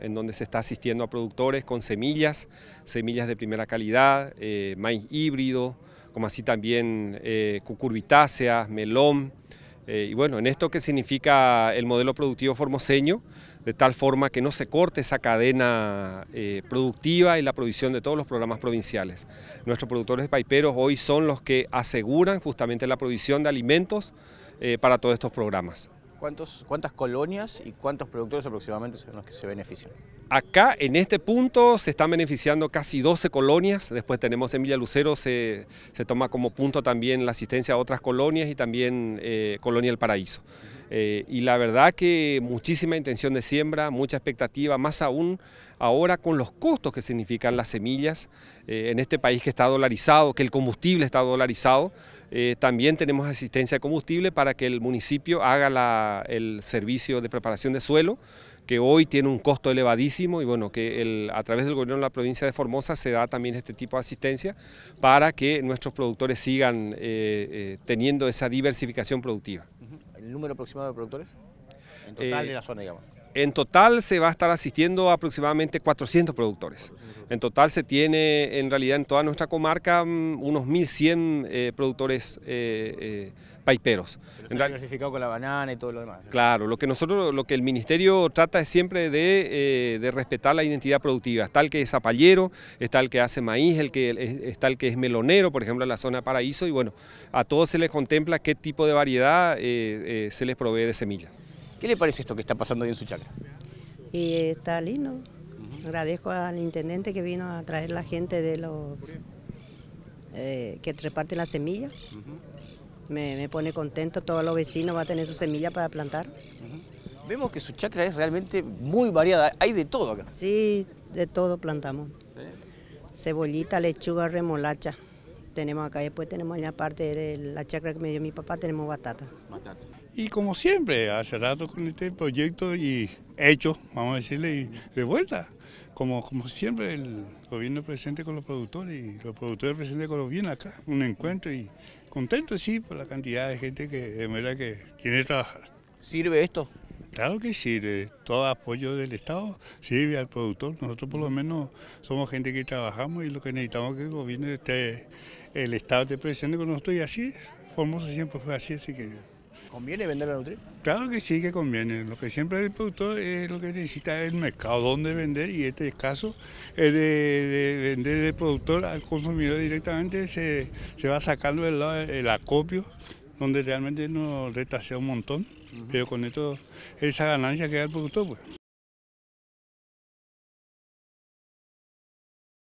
en donde se está asistiendo a productores con semillas, semillas de primera calidad, eh, maíz híbrido, como así también eh, cucurbitáceas, melón, eh, y bueno, en esto que significa el modelo productivo formoseño, de tal forma que no se corte esa cadena eh, productiva y la provisión de todos los programas provinciales. Nuestros productores de paiperos hoy son los que aseguran justamente la provisión de alimentos para todos estos programas. ¿Cuántos, ¿Cuántas colonias y cuántos productores aproximadamente son los que se benefician? Acá en este punto se están beneficiando casi 12 colonias, después tenemos en Villa Lucero, se, se toma como punto también la asistencia a otras colonias y también eh, Colonia El Paraíso. Eh, y la verdad que muchísima intención de siembra, mucha expectativa, más aún ahora con los costos que significan las semillas eh, en este país que está dolarizado, que el combustible está dolarizado, eh, también tenemos asistencia de combustible para que el municipio haga el servicio de preparación de suelo, que hoy tiene un costo elevadísimo y bueno, que a través del gobierno de la provincia de Formosa se da también este tipo de asistencia para que nuestros productores sigan teniendo esa diversificación productiva. ¿El número aproximado de productores? En total Eh, de la zona, digamos. En total se va a estar asistiendo a aproximadamente 400 productores. En total se tiene en realidad en toda nuestra comarca mm, unos 1.100 eh, productores eh, eh, paiperos. Pero está diversificado con la banana y todo lo demás. Claro, lo que nosotros, lo que el ministerio trata es siempre de, de respetar la identidad productiva. Está el que es zapallero, está el que hace maíz, el que es- está el que es melonero, por ejemplo, en la zona de Paraíso, y bueno, a todos se les contempla qué tipo de variedad se les provee de semillas. ¿Qué le parece esto que está pasando hoy en su chacra? Y está lindo. Agradezco al intendente que vino a traer la gente de los eh, que reparten las semillas. me, me pone contento, todos los vecinos van a tener su semilla para plantar. Vemos que su chacra es realmente muy variada, hay de todo acá. Sí, de todo plantamos. Cebollita, lechuga, remolacha. Tenemos acá, después tenemos allá parte de la chacra que me dio mi papá, tenemos batata. Y como siempre, hace rato con este proyecto y hecho, vamos a decirle, y de vuelta. Como, como siempre, el gobierno presente con los productores y los productores presentes con los bienes acá. Un encuentro y contento, sí, por la cantidad de gente que de verdad que quiere trabajar. ¿Sirve esto? Claro que sirve, todo apoyo del Estado sirve al productor. Nosotros por lo menos somos gente que trabajamos y lo que necesitamos es que el gobierno esté, el Estado esté presente con nosotros y así. Formosa siempre fue así, así que ¿Conviene vender la Nutri? Claro que sí que conviene. Lo que siempre el productor es lo que necesita es el mercado donde vender y este caso es de, de vender del productor al consumidor directamente se, se va sacando el, lado- el acopio donde realmente nos retasea un montón, pero con esto esa ganancia que da el productor pues.